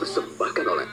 我怎么看到嘞